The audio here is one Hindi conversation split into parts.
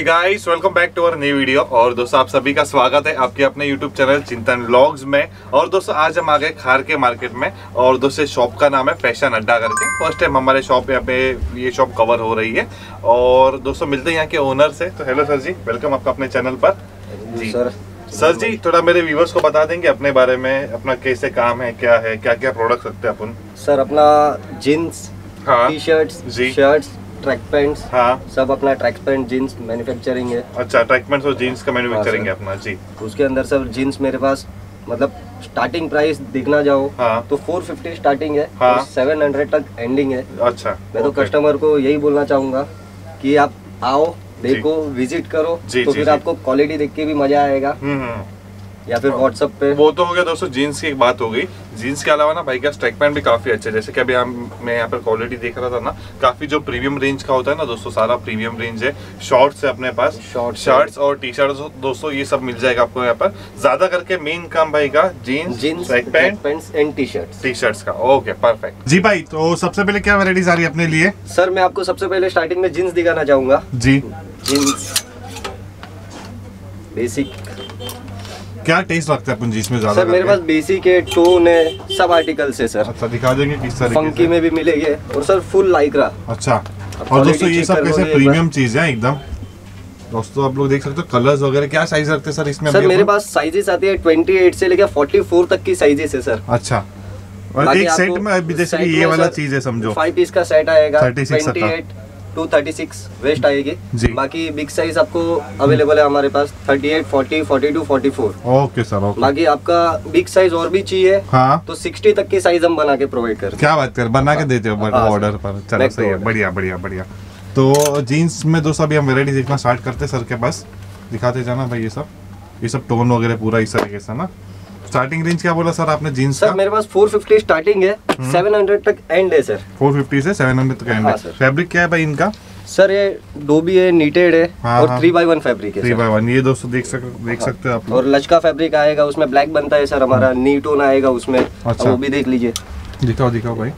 Hey guys welcome back to our new video और दोस्तों आप सभी का स्वागत है आपके अपने यूट्यूब चैनल चिंतन व्लॉग्स में। और दोस्तों आज हम आ गए खार के मार्केट में। और दोस्तों शॉप का नाम है फ़ैशन अड्डा करके। फ़र्स्ट टाइम हमारे शॉप यहाँ पे ये शॉप कवर हो रही है। और दोस्तों मिलते हैं यहाँ के ओनर से। तो हेलो सर जी वेलकम आपका अपने चैनल पर। जी सर सर जी थोड़ा मेरे व्यूवर्स को बता देंगे अपने बारे में। अपना कैसे काम है क्या है क्या क्या प्रोडक्ट रखते हैं अपन? सर अपना जीन्स हाँ। टी शर्ट्स जी। शर्ट्स ट्रैक पैंट्स हाँ। सब अपना ट्रैक पैंट जीन्स मैन्युफैक्चरिंग है। अच्छा ट्रैकमेंट्स और जीन्स का मैन्युफैक्चरिंग है हाँ, अपना जी। उसके अंदर सर जीन्स मेरे पास मतलब स्टार्टिंग प्राइस देखना जाओ हाँ। तो 450 स्टार्टिंग है हाँ। और 700 तक एंडिंग है। अच्छा मैं तो कस्टमर को यही बोलना चाहूँगा कि आप आओ देखो विज़िट करो जी, तो जी, फिर जी। आपको क्वालिटी देख के भी मज़ा आएगा। हम्म हम्म। या फिर व्हाट्सएप पे। वो तो हो गया दोस्तों जीन्स की एक बात हो गई। जीन्स के अलावा ना भाई का स्ट्राइक पैंट भी काफ़ी अच्छा है। जैसे कि अभी हम मैं यहाँ पर क्वालिटी देख रहा था ना काफ़ी जो प्रीमियम रेंज का होता है ना दोस्तों सारा प्रीमियम रेंज है। शॉर्ट्स है अपने पास। Shorts शर्ट्स और टी शर्ट दोस्तों ये सब मिल जाएगा आपको यहाँ पर। ज़्यादा करके मेन काम भाई का jeans jeans track track pant pants and T shirt T shirt का। ओके परफेक्ट जी भाई तो सबसे पहले क्या वेराइटीज आ रही है अपने लिए? सर मैं आपको सबसे पहले स्टार्टिंग में जीन्स दिखाना चाहूँगा। जी। जीन्स बेसिक क्या टेस्ट लगता है अपन जीन्स में ज़्यादा सर मेरे पास बेसिक है टोन है सब आर्टिकल्स है सर। अच्छा दिखा देंगे किस तरीके फंकी में भी मिलेंगे। और सर फुल लाइक्रा अच्छा और दोस्तों ये सब कैसे प्रीमियम चीज़ है एकदम? दोस्तों आप लोग देख सकते हो कलर्स वगैरह क्या साइज़ रखते हैं सर इसमें सर मेरे पास साइजेस आती है 28 से लेकर 44 तक की साइजेस है सर। अच्छा। और एक सेट में अभी जैसे ये वाला चीज़ है समझो। फाइव पीस का सेट आएगा 36 तक का। 28 टू 36 वेस्ट आएगी। जी। बाकी बिग साइज़ आपको अवेलेबल है हमारे पास 38 40 42 44 ओके सर ओके बाकी आपका बिग साइज़ और भी चाहिए हाँ। तो 60 तक की साइज़ हम बना के प्रोवाइड करते क्या बात कर बना के देते हो हाँ, ऑर्डर पर। चलो सही है बढ़िया बढ़िया बढ़िया। तो जीन्स में दोस्तों अभी हम वेराइटी देखना स्टार्ट करते हैं सर के पास। दिखाते जाना भाई ये सब। ये सब टोन वगैरह पूरा इस तरीके से ना? स्टार्टिंग रेंज क्या बोला सर आपने जीन्स सर मेरे पास 450 स्टार्टिंग है हम्म। 700 तक एंड है सर। 450 से 700 तक एंड हाँ, है फैब्रिक क्या है भाई इनका? सर ये डोबी है नीटेड है हाँ, और हाँ। थ्री बाई वन फैब्रिक है थ्री। बाय वन ये दोस्तों देख सक देख सकते हो आप और लचका फैब्रिक आएगा उसमें ब्लैक बनता है सर हमारा नी टोन आएगा उसमें। अच्छा। वो भी देख लीजिए। दिखाओ दिखाओ भाई।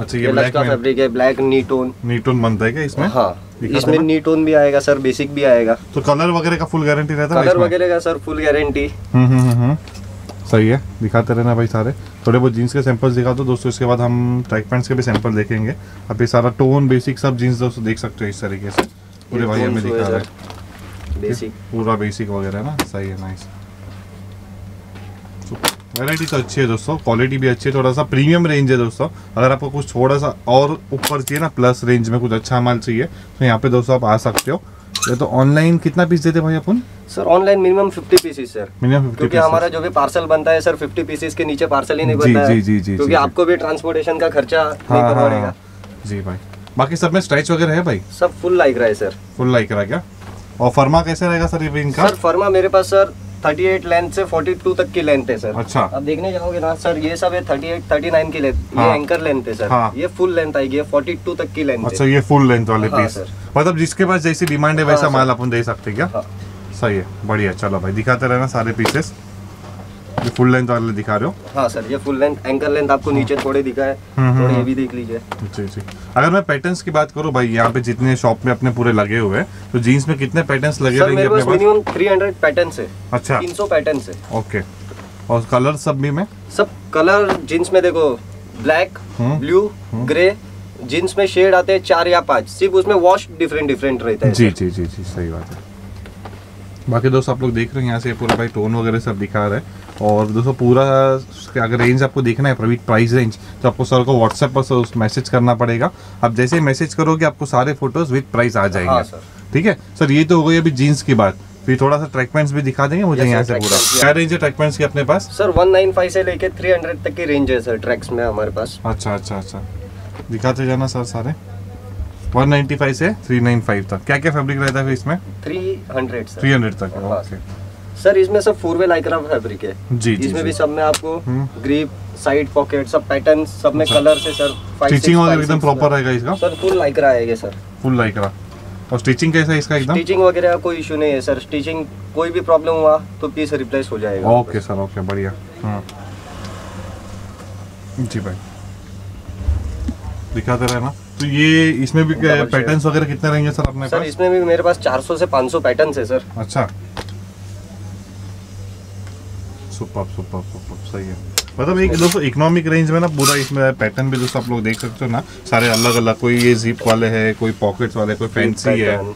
अच्छा ये ये ब्लैक फैब्रिक है ब्लैक नी टोन नीटोन बनता है क्या इसमें? हाँ। इसमें देना। नी टोन भी आएगा सर बेसिक भी आएगा। तो कलर वगैरह का फुल गारंटी रहता है कलर वगैरह का सर फुल गारंटी सही है दिखाते रहना भाई सारे। थोड़े बहुत जीन्स के सैंपल्स दिखा दो दोस्तों इसके बाद हम ट्रैक पैंट्स के भी सैंपल देखेंगे। अब ये सारा टोन बेसिक सब जीन्स दोस्तों देख सकते हो इस तरीके से। पूरे भाई हमें दिखा रहे हैं। बेसिक पूरा बेसिक वगैरह ना? सही है नाइस वैरायटी तो अच्छी है दोस्तों क्वालिटी भी अच्छी है थोड़ा सा प्रीमियम रेंज है दोस्तों। अगर आपको कुछ थोड़ा सा और ऊपर चाहिए ना प्लस रेंज में कुछ अच्छा माल चाहिए तो यहाँ पे दोस्तों आप आ सकते हो। ये तो ऑनलाइन कितना पीस देते भाई अपन? Sir online minimum 50 pieces sir minimum क्योंकि हमारा जो भी पार्सल बनता है सर 50 पीसेस के नीचे पार्सल ही नहीं जी, बनता जी, है। जी, जी, क्योंकि जी, आपको भी ट्रांसपोर्टेशन का खर्चा नहीं हाँ करना हाँ पड़ेगा। हाँ। जी भाई। बाकी सब में स्ट्रेच वगैरह है भाई? सब फुल लाइक रहा है सर फुल लाइक रहा क्या? और फर्मा कैसे रहेगा सर ये इनका? सर फर्मा मेरे पास सर 38 लेंथ से 42 तक की लेंथ है सर अच्छा। अब देखने जाओगे ना सर ये सब है 38 39 की लेंथ ये हाँ। एंकर लेंथ है सर हाँ। ये फुल लेंथ आएगी फोर्टी टू तक की लेंथ अच्छा ये फुल लेंथ वाले हाँ, पीस मतलब जिसके पास जैसी डिमांड है वैसा हाँ, माल अपन दे सकते क्या? हाँ। सही है बढ़िया। चलो भाई दिखाते रहना सारे पीसेस ये फुल लेंथ वाले दिखा रहे हो? हाँ सर ये फुल लेंथ एंकर लेंथ आपको नीचे थोड़े दिखा है। हम्म, हम्म, थोड़े ये हम्म। भी देख लीजिए। जी जी। अगर मैं पैटर्न्स की बात करूँ भाई यहाँ पे जितने शॉप में अपने पूरे लगे हुए हैं तो जीन्स में कितने पैटर्न्स लगे सर रहेंगे अपने मिनिमम 300 पैटर्न है। अच्छा। 300 पैटर्न है। ओके और कलर सब भी में? सब कलर जींस में देखो ब्लैक। ब्लू ग्रे जींस में शेड आते हैं चार या पाँच। सिर्फ़ उसमें वॉश डिफरेंट डिफरेंट रहता है जी जी जी जी सही बात है। बाकी दोस्तों आप लोग देख रहे हैं यहाँ से पूरा भाई टोन वगैरह सब दिखा रहा है। और दोस्तों पूरा अगर रेंज आपको देखना है प्रवीट प्राइस रेंज तो आपको सर को व्हाट्सएप पर सर मैसेज करना पड़ेगा। आप जैसे ही मैसेज करोगे आपको सारे फ़ोटोज़ विद प्राइस आ हाँ जाएँगे सर ठीक है? सर ये तो हो गई अभी जीन्स की बात। फिर थोड़ा सा ट्रैक पैंट्स भी दिखा देंगे मुझे यहाँ से पूरा। क्या रेंज है ट्रैक पैंट्स की अपने पास? सर 195 से लेके 300 तक की रेंज है सर ट्रैक्स में हमारे पास। अच्छा अच्छा अच्छा। दिखाते जाना सर। सारे 195 से 395 तक। क्या क्या फैब्रिक रहता है इसमें? 300 सर 300 तक हाँ, ओके सर इसमें सब फोर वे लाइक्रा फैब्रिक है। जी इसमें। भी सब में आपको। ग्रिप साइड पॉकेट सब पैटर्न सब में कलर से सर स्टिचिंग वगैरह एकदम प्रॉपर रहेगा इसका? सर फुल लाइक्रा आएगा सर। फुल लाइक और स्टिचिंग कैसा है इसका एकदम? स्टिचिंग वगैरह का कोई इशू नहीं है सर। स्टिचिंग कोई भी प्रॉब्लम हुआ तो पीस रिप्लेस हो जाएगा। ओके सर ओके बढ़िया। हाँ। जी भाई। दिखाते रहना। तो ये इसमें भी पैटर्न्स वगैरह कितने रहेंगे सर अपने सर इसमें भी मेरे पास 400 से 500 पैटर्न है सर। अच्छा। सुपर सुपर सुपर सही है। मतलब एक दोस्तों इकोनॉमिक रेंज में ना पूरा इसमें पैटर्न भी दोस्तों आप लोग देख सकते हो ना। सारे अलग अलग कोई ये जिप वाले हैं कोई पॉकेट्स वाले कोई फैंसी है।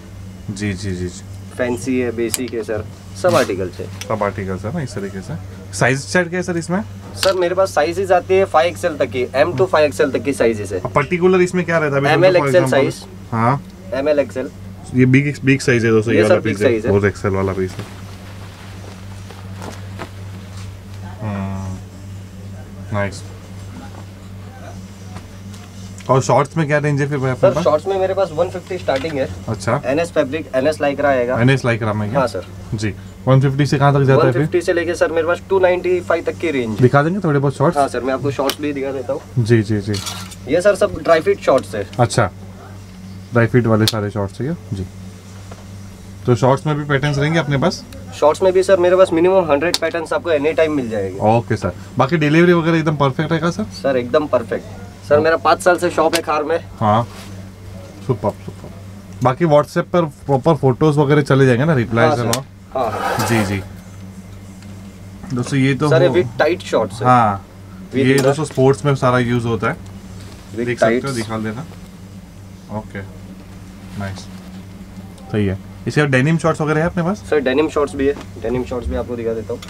जी जी जी जी। फैंसी है बेसिक है सर सब आर्टिकल है। सब आर्टिकल्स है ना इस तरीके से। साइज़ चार्ट क्या है सर इसमें? सर मेरे पास साइजेस आती है फाइव एक्सएल तक की। एम टू फाइव एक्सएल तक की साइजेस है। पर्टिकुलर इसमें क्या रहता है? XL example- size। हाँ। एम एल एक्सएल ये बिग बिग साइज़ है दोस्तों ये वाला पीस है। है। एक्सएल वाला पीस है नाइस और शॉर्ट्स में क्या रेंज है फिर भाई पास? शॉर्ट्स में मेरे पास 150 स्टार्टिंग है। अच्छा। एनएस फैब्रिक एनएस लाइक्रा आएगा। एनएस लाइक राम है हाँ सर जी। 150 से कहाँ तक जाता है फिर? 150 से लेके सर मेरे पास 295 तक की रेंज है। दिखा देंगे थोड़े बहुत शॉर्ट्स हाँ सर मैं आपको शॉर्ट्स भी दिखा देता हूँ। जी जी जी। ये सर सब ड्राई फिट शॉर्ट्स है। अच्छा। ड्राई फिट वाले सारे शॉर्ट्स है जी। तो शॉर्ट्स में भी पैटर्न्स रहेंगे अपने पास? शॉर्ट्स में भी सर मेरे पास मिनिमम 100 पैटर्न्स आपको एनी टाइम मिल जाएँगे। ओके सर बाकी डिलीवरी वगैरह एकदम परफेक्ट रहेगा सर सर एकदम परफेक्ट सर मेरा पाँच साल से शॉप है खार में। हाँ। सुपर सुपर बाकी व्हाट्सएप पर प्रॉपर फ़ोटोज़ वगैरह चले जाएँगे ना हाँ रिप्लाई से हाँ हाँ। जी जी। दोस्तों ये तो सर ये टाइट शॉर्ट्स हाँ। ये दोस्तों स्पोर्ट्स में सारा यूज़ होता है। देख सकते हो दिखा देना। ओके नाइस सही है। इसके डेनिम शॉर्ट्स वगैरह है अपने पास? सर डेनिम शॉर्ट्स भी है। डेनिम शॉर्ट्स भी आपको दिखा देता हूँ।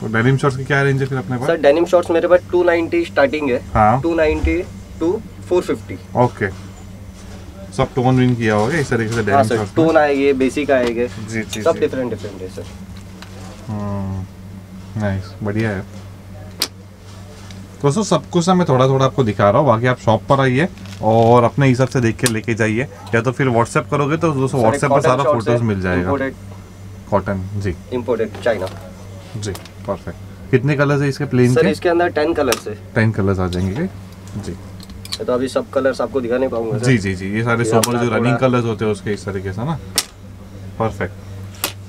तो डेनिम शॉर्ट्स की क्या रेंज है फिर अपने पास? सर डेनिम शॉर्ट्स मेरे पास 290 स्टार्टिंग है। हाँ। 290 टू 450 ओके सब टोन विन किया होगा इस तरीके से हाँ डेनिम सर शॉर्ट्स टोन आएँगे बेसिक आएँगे। जी जी सब डिफरेंट डिफरेंट है सर नाइस बढ़िया है। दोस्तों सब कुछ मैं थोड़ा थोड़ा आपको दिखा रहा हूँ बाकी आप शॉप पर आइए। और अपने हिसाब से देख के लेके जाइए। या तो फिर व्हाट्सएप करोगे तो दोस्तों व्हाट्सएप पर सारा फ़ोटोज़ मिल जाएगा। कॉटन जी। इंपोर्टेड चाइना जी परफेक्ट कितने कलर्स है इसके प्लेन सर इसके अंदर 10 कलर्स है। टेन कलर्स आ जाएँगे? जी। तो अभी सब कलर्स आपको दिखा नहीं पाऊँगा जी जी जी। ये सारे सोबर जो रनिंग कलर्स होते हैं उसके इस तरीके से ना। परफेक्ट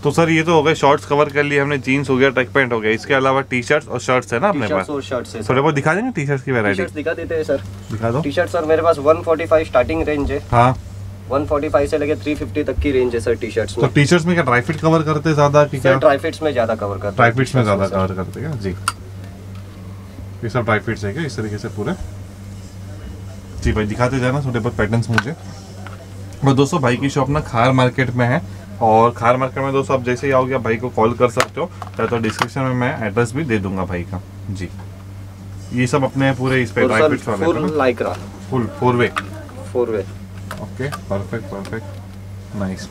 तो सर ये तो हो गए शॉर्ट्स कवर कर लिए हमने जीन्स हो गया ट्रैक पैंट हो गया। इसके अलावा टी शर्ट्स और शर्ट्स है ना अपने पास? और शर्ट्स है थोड़े बहुत दिखा देंगे टी शर्ट्स की वैरायटी दिखा देते हैं सर दिखा दो। टी शर्ट सर मेरे पास 145 स्टार्टिंग रेंज है। हाँ। 145 से लेके 350 तक की रेंज है सर टी शर्ट्स तो टी शर्ट्स में क्या ड्राई फिट कवर करते हैं ज़्यादा कि क्या? ड्राई फिट्स में ज़्यादा कवर करते ड्राई हैं फिट्स में ज़्यादा कवर करते हैं जी। ये सब ड्राई फिट्स है क्या? इस तरीके से पूरे? जी भाई दिखाते जाना थोड़े बहुत पैटर्न्स मुझे। और दोस्तों भाई की शॉप ना खार मार्केट में है। और खार मार्केट में दोस्तों आप जैसे ही आओगे भाई को कॉल कर सकते हो। या तो डिस्क्रिप्शन में मैं एड्रेस भी दे दूँगा भाई का। जी। ये सब अपने पूरे इस पे ड्राई फिट्स वाले full Lycra full four way four way okay perfect perfect nice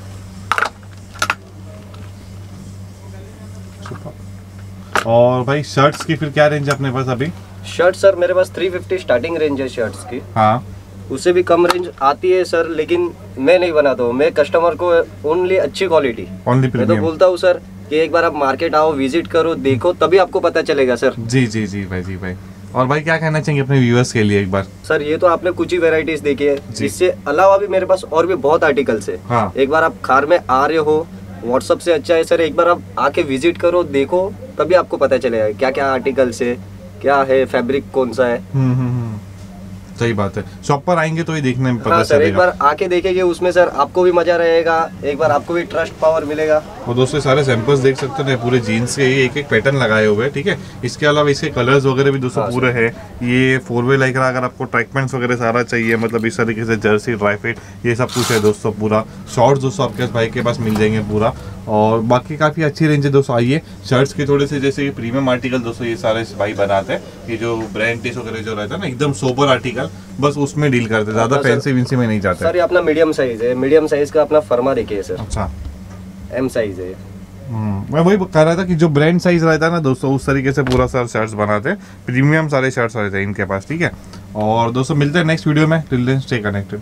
और भाई शर्ट्स की फिर क्या रेंज है अपने पास अभी? शर्ट सर मेरे पास 350 स्टार्टिंग रेंज है शर्ट्स की। हाँ। उससे भी कम रेंज आती है सर लेकिन मैं नहीं बनाता हूँ। मैं कस्टमर को ओनली अच्छी क्वालिटी मैं तो बोलता हूँ सर कि एक बार आप मार्केट आओ विज़िट करो देखो तभी आपको पता चलेगा सर जी जी जी भाई जी भाई। और भाई क्या कहना चाहिए अपने व्यूअर्स के लिए एक बार? सर ये तो आपने कुछ ही वेराइटीज देखी है। इससे अलावा भी मेरे पास और भी बहुत आर्टिकल्स है। हाँ। एक बार आप खार में आ रहे हो व्हाट्सअप से अच्छा है सर एक बार आप आके विज़िट करो देखो तभी आपको पता चलेगा क्या क्या आर्टिकल्स है क्या है फैब्रिक कौन सा है। हम्म हम्म सही बात है। शॉप पर आएँगे तो ही देखने में पता हाँ सर एक बार आके देखेंगे उसमें सर आपको भी मज़ा रहेगा एक बार आपको भी ट्रस्ट पावर मिलेगा। और दोस्तों सारे सैंपल्स देख सकते हो पूरे जीन्स के ये एक एक पैटर्न लगाए हुए हैं ठीक है? इसके अलावा इसके कलर्स वगैरह भी दोस्तों हाँ, पूरे हैं। ये फोर वे लाइक अगर आपको ट्रैक पैंट्स वगैरह सारा चाहिए मतलब इस तरीके से जर्सी ड्राई फिट ये सब कुछ है दोस्तों पूरा। शॉर्ट्स दोस्तों आपके भाई के पास मिल जाएँगे पूरा। और बाकी काफ़ी अच्छी रेंज है दोस्तों। आइए शर्ट्स के थोड़े से जैसे प्रीमियम आर्टिकल दोस्तों ये सारे भाई बनाते हैं। ये जो ब्रांड टेस्ट वगैरह जो रहता है ना एकदम सोबर आर्टिकल बस उसमें डील करते हैं। ज़्यादा फैंसी विंसी में नहीं जाते। सर ये अपना मीडियम साइज़ है। मीडियम साइज़ का अपना फर्मा देखिए सर। अच्छा। एम साइज़ है। हम्म, मैं वही कह रहा था कि जो ब्रांड साइज़ रहता है ना दोस्तों उस तरीके से पूरा सर शर्ट्स बनाते हैं। प्रीमियम सारे शर्ट्स रहते हैं इनके पास ठीक है? और दोस्तों मिलते हैं नेक्स्ट वीडियो में। Till then stay connected